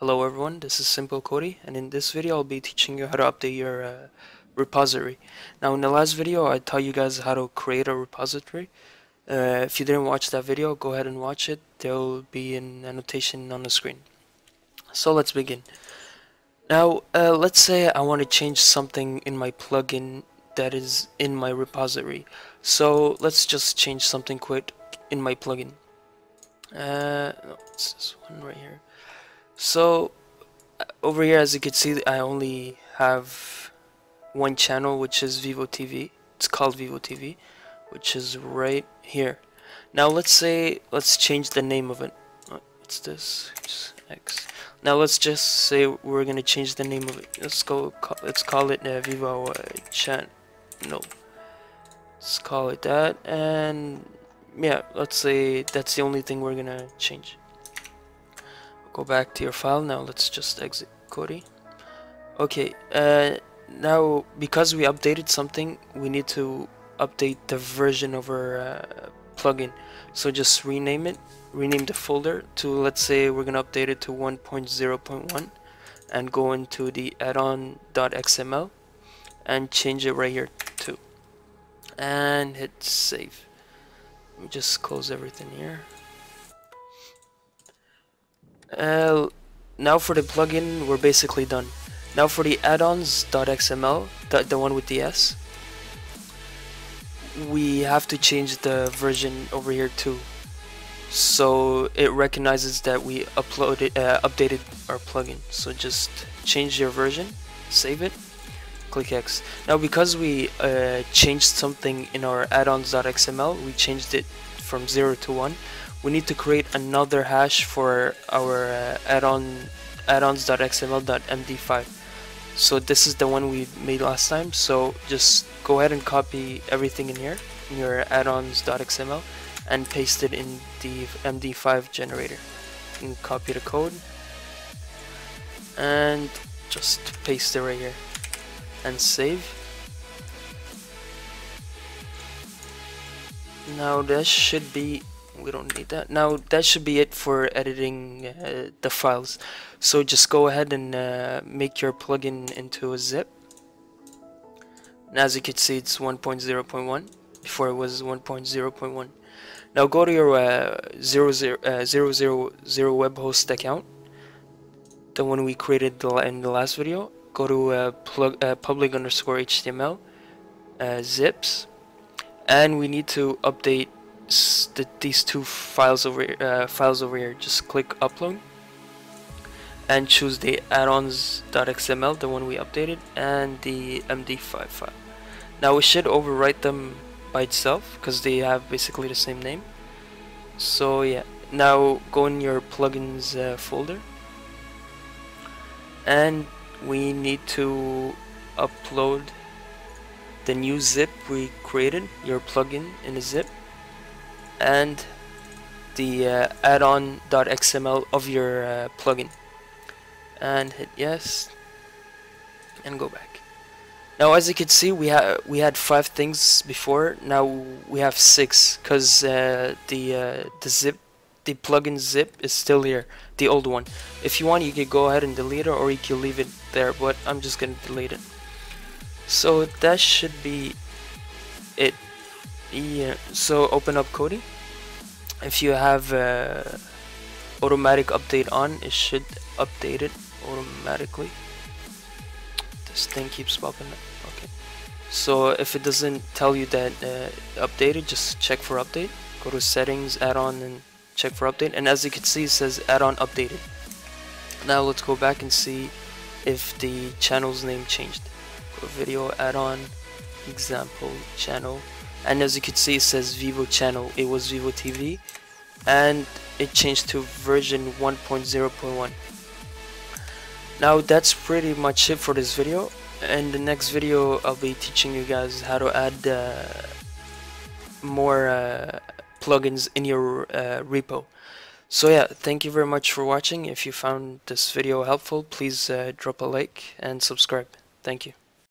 Hello everyone, this is Simple Kodi and in this video I'll be teaching you how to update your uh, repository. Now in the last video I taught you guys how to create a repository. Uh, if you didn't watch that video, go ahead and watch it. There will be an annotation on the screen. So let's begin. Now uh, let's say I want to change something in my plugin that is in my repository. So let's just change something quick in my plugin. Uh, no, it's this one right here. So uh, over here as you can see I only have one channel which is Vivo TV. It's called Vivo TV which is right here. Now let's say let's change the name of it. What's this? X. Now let's just say we're gonna change the name of it. Let's go. Let's call it uh, Vivo uh, Chan. No. Let's call it that and yeah. Let's say that's the only thing we're gonna change go back to your file. Now let's just exit Kodi okay uh, now because we updated something we need to update the version of our uh, plugin. So just rename it rename the folder to let's say we're gonna update it to 1.0.1 and go into the addon.xml and change it right here too. And hit save. Just close everything here uh, now for the plugin, we're basically done. Now for the addons.xml, the, the one with the S, we have to change the version over here too. So it recognizes that we uploaded, uh, updated our plugin. So just change your version, save it, click X. Now because we uh, changed something in our addons.xml, we changed it from 0 to 1, we need to create another hash for our uh, add-on add-ons.xml.md5 so this is the one we made last time. So just go ahead and copy everything in here in your add-ons.xml and paste it in the md5 generator. And copy the code. And just paste it right here. And save. Now this should be we don't need that. Now that should be it for editing uh, the files. So just go ahead and uh, make your plugin into a zip. And as you can see it's 1.0.1 before it was 1.0.1 now go to your uh, 0, 0, uh, 0, 0, 0 web host account. The one we created in the last video. Go to uh, plug, uh, public underscore HTML zips. And we need to update these two files over uh, files over here. Just click upload and choose the addons.xml the one we updated and the md5 file. Now we should overwrite them by itself because they have basically the same name. So yeah. Now go in your plugins uh, folder. And we need to upload the new zip we created your plugin in a zip and the uh, addon.xml of your uh, plugin. And hit yes and go back. Now as you can see we had we had five things before. Now we have six because uh, the uh, the zip the plugin zip is still here the old one. If you want you can go ahead and delete it or you can leave it there but I'm just gonna delete it. So that should be it yeah so open up Kodi if you have uh, automatic update on it should update it automatically. This thing keeps popping up. Okay. So if it doesn't tell you that uh, updated just check for update. Go to settings add-on and check for update. And as you can see it says add-on updated. Now let's go back and see if the channel's name changed. Go video add-on example channel and as you can see it says Vivo channel. It was Vivo TV and it changed to version 1.0.1 now that's pretty much it for this video. In the next video I'll be teaching you guys how to add uh, more uh, plugins in your uh, repo. So yeah thank you very much for watching. If you found this video helpful please uh, drop a like and subscribe. Thank you